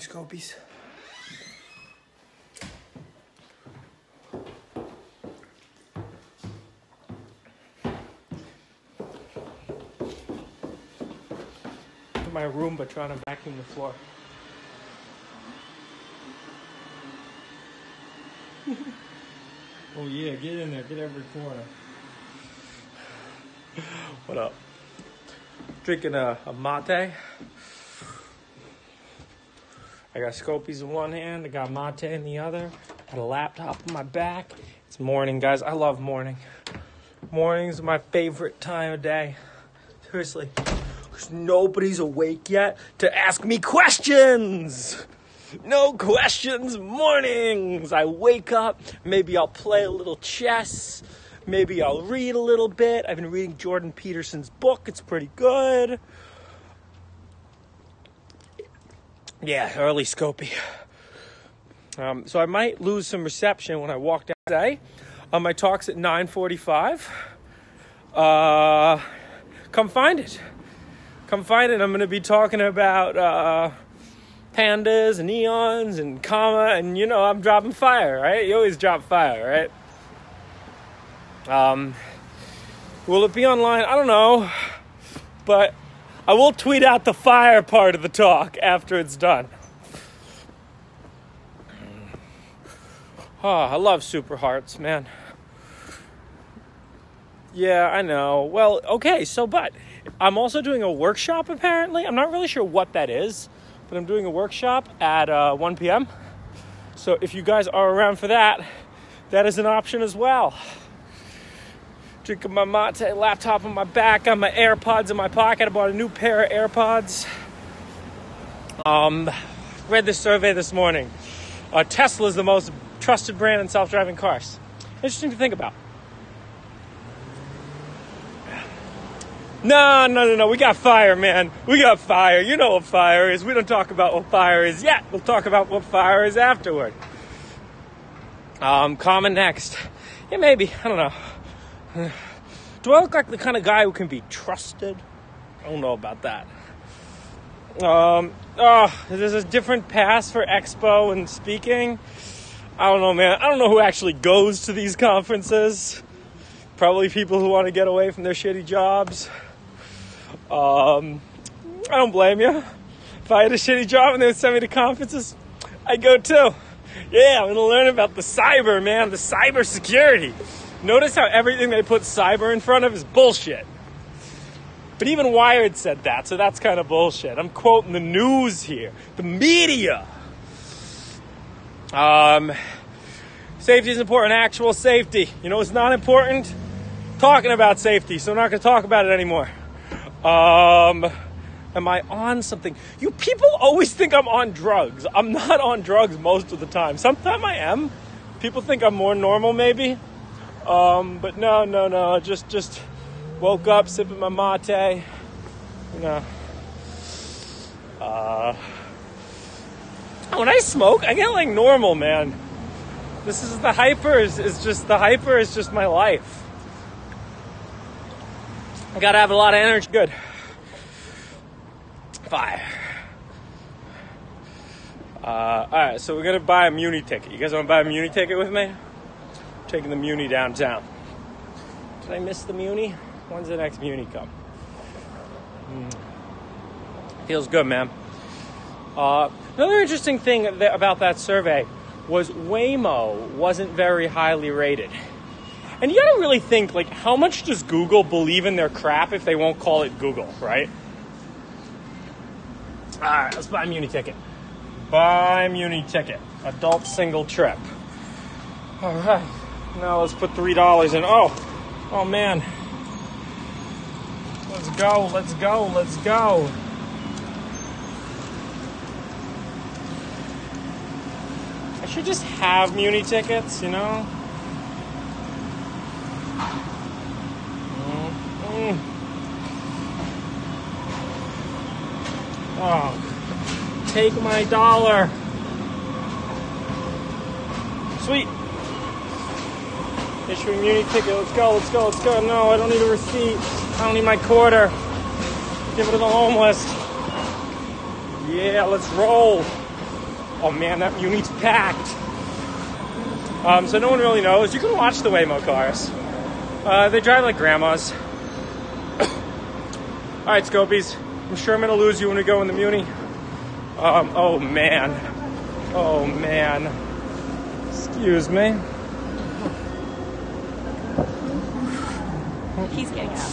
Scopies. To my room, but trying to vacuum the floor. oh yeah, get in there, get every corner. What up? Drinking a, a mate. I got Scopies in one hand, I got mate in the other, got a laptop on my back. It's morning, guys. I love morning. Mornings my favorite time of day. Seriously. Because nobody's awake yet to ask me questions. No questions mornings. I wake up, maybe I'll play a little chess, maybe I'll read a little bit. I've been reading Jordan Peterson's book, it's pretty good. Yeah, early Scopy. Um, so I might lose some reception when I walk down today. Um, my talk's at 9:45. Uh, come find it. Come find it. I'm going to be talking about uh, pandas and eons and comma, and you know I'm dropping fire, right? You always drop fire, right? Um, will it be online? I don't know, but I will tweet out the fire part of the talk after it's done. Oh, I love Super Hearts, man. Yeah, I know. Well, okay, so but I'm also doing a workshop apparently. I'm not really sure what that is, but I'm doing a workshop at uh, 1 p.m. So if you guys are around for that, that is an option as well. Drinking my mate, laptop on my back, got my AirPods in my pocket. I bought a new pair of AirPods. Um, read the survey this morning. Uh, Tesla is the most trusted brand in self-driving cars. Interesting to think about. No, no, no, no. We got fire, man. We got fire. You know what fire is. We don't talk about what fire is yet. We'll talk about what fire is afterward. Um, comment next. Yeah, maybe. I don't know. Do I look like the kind of guy who can be trusted? I don't know about that. Um, oh, there's a different pass for expo and speaking. I don't know, man. I don't know who actually goes to these conferences. Probably people who want to get away from their shitty jobs. Um, I don't blame you. If I had a shitty job and they would send me to conferences, I'd go too. Yeah, I'm gonna learn about the cyber, man, the cyber security. Notice how everything they put cyber in front of is bullshit. But even Wired said that, so that's kind of bullshit. I'm quoting the news here, the media. Um, safety is important, actual safety. You know it's not important? Talking about safety, so I'm not going to talk about it anymore. Um, am I on something? You people always think I'm on drugs. I'm not on drugs most of the time. Sometimes I am. People think I'm more normal, maybe. Um, but no, no, no. Just, just woke up sipping my mate. You know. Uh, when I smoke, I get like normal, man. This is the hyper. Is, is just the hyper is just my life. I gotta have a lot of energy. Good. Fire. Uh, all right, so we're gonna buy a Muni ticket. You guys want to buy a Muni ticket with me? Taking the Muni downtown. Did I miss the Muni? When's the next Muni come? Mm. Feels good, man. Uh, another interesting thing th- about that survey was Waymo wasn't very highly rated. And you gotta really think, like, how much does Google believe in their crap if they won't call it Google, right? Alright, let's buy a Muni ticket. Buy Muni ticket. Adult single trip. Alright. Now let's put three dollars in. Oh, oh man. Let's go, let's go, let's go. I should just have Muni tickets, you know? Mm. Oh, take my dollar. Sweet. Issuing Muni ticket. Let's go, let's go, let's go. No, I don't need a receipt. I don't need my quarter. Give it to the homeless. Yeah, let's roll. Oh man, that Muni's packed. Um, so no one really knows. You can watch the Waymo cars. Uh, they drive like grandmas. All right, Scopies. I'm sure I'm gonna lose you when we go in the Muni. Um, oh man. Oh man. Excuse me. He's getting out.